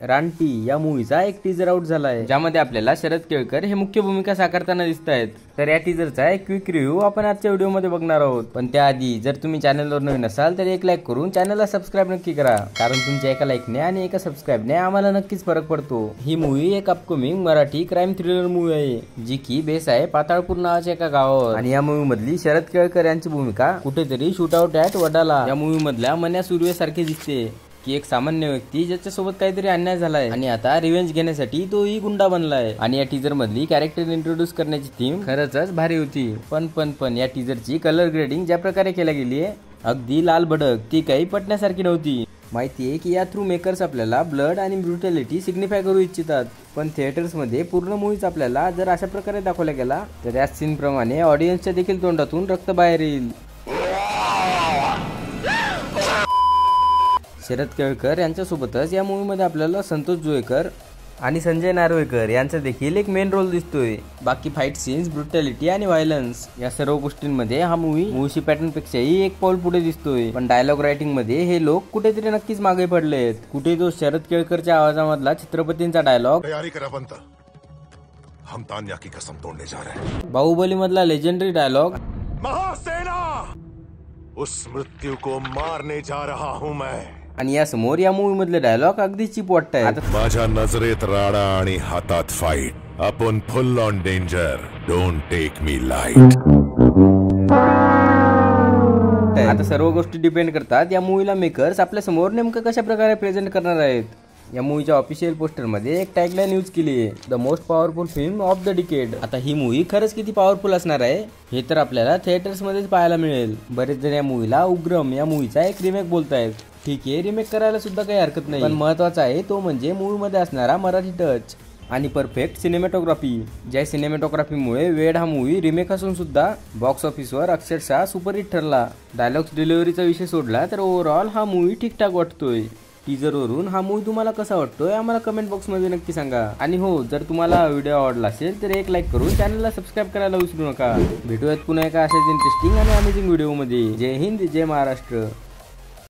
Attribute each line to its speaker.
Speaker 1: रानटी या मूवीचा एक टीजर आउट झाला आहे ज्यामध्ये आपल्याला शरद केळकर हे मुख्य भूमिका साकारताना दिसत आहेत तर या टीजरचा एक क्विक रिव्ह्यू आपण आजच्या व्हिडिओमध्ये बघणार आहोत. पण त्याआधी जर तुम्ही चॅनलवर नवीन असाल तर एक लाईक करून चॅनलला सबस्क्राईब नक्की करा. कारण तुमच्या एका लाईकने आणि एका सबस्क्राईबने आम्हाला नक्कीच फरक पडतो. ही मूवी एक upcoming Marathi crime thriller movie आहे जी की बेस आहे पाताळपूर नावाच्या एका गावावर. आणि या मूवी मधली शरद केळकर यांची भूमिका कुठेतरी शूट आउट ऍट वडाला. या मूवी मधल्या मन्या सारखी दिसते. की एक सामान्य व्यक्ती ज्याच्यासोबत काहीतरी अन्याय झालाय. आणि आता रिव्हेंज घेण्यासाठी तोही गुंडा बनलाय. आणि या टीजर मधली कॅरेक्टर इंट्रोड्यूस करण्याची थीम खरंच भारी होती. पण पण पण या टीजरची कलर ग्रेडिंग ज्या प्रकारे केल्या गेली आहे अगदी लाल भडक ती काही पटण्यासारखी नव्हती. माहिती आहे की या थ्रू मेकर्स आपल्याला ब्लड आणि ब्रुटॅलिटी सिग्निफाय करू इच्छितात. पण थिएटर्समध्ये पूर्ण मूवीज आपल्याला जर अशा प्रकारे दाखवल्या गेला तर या सीनप्रमाणे ऑडियन्सच्या देखील तोंडातून रक्त बाहेर येईल. शरद केळकर यांच्यासोबतच या मूवीमध्ये आपल्याला संतोष जोयकर आणि संजय नार्वेकर यांचा देखील एक मेन रोल दिसतोय. बाकी फाईट सीन्स ब्रुटॅलिटी आणि व्हायलन्स या सर्व गोष्टींमध्ये हा मूवी मूवीची पॅटर्न पेक्षाही एक पाऊल पुढे दिसतोय. पण डायलॉग रायटिंगमध्ये हे लोक कुठेतरी नक्कीच मागे पडलेत. कुठे तो शरद केळकरच्या आवाजामधला छत्रपतींचा डायलॉग
Speaker 2: हैं.
Speaker 1: बाहुबली मधला लेजेंडरी डायलॉग
Speaker 2: महासेना! उस मृत्यू को मारने जा रहा हूं मैं.
Speaker 1: आणि या समोर या मूवी मधले डायलॉग अगदी चिप वाटत आता
Speaker 2: माझ्या नजरेत राडा आणि हातात फाईट आपण full on danger don't take me light
Speaker 1: आता सर्व गोष्टी डिपेंड करतात. या मूवीला मेकर्स आपल्यासमोर नेमकं कशा प्रकारे प्रेझेंट करणार आहेत? या मूवीच्या ऑफिशियल पोस्टरमध्ये एक टॅगलाईन यूज केली आहे. The most powerful film of the decade आता ही मूवी खरंच किती पॉवरफुल असणार आहे? हे तर आपल्याला थिएटर्स मध्येच पाहायला मिळेल. बरेच जण या मूवीला उग्रम या मूवीचा एक रिमेक बोलतायत. ठीक आहे रिमेक करायला सुद्धा काही हरकत नाही. पण महत्त्वाचा आहे तो म्हणजे मूवी असणारा मराठी टच आणि परफेक्ट सिनेमॅटोग्राफी ज्या सिनेमॅटोग्राफीमुळे वेड हा मूवी रिमेक असून सुद्धा बॉक्स ऑफिसवर अक्षरशः सुपरहिट ठरला. डायलॉग्स डिलिव्हरीचा विषय सोडला तर ओव्हरऑल हा मूवी ठीकठाक वाटतोय. टीजरवरून हा मूवी तुम्हाला कसा वाटतोय आम्हाला कमेंट बॉक्समध्ये नक्की सांगा. आणि हो जर तुम्हाला व्हिडिओ आवडला असेल तर एक लाईक करून चॅनलला सबस्क्राईब करायला विसरू नका. भेटूयात पुन्हा एका अशाच इंटरेस्टिंग आणि अमेझिंग व्हिडिओमध्ये जय हिंद जय महाराष्ट्र.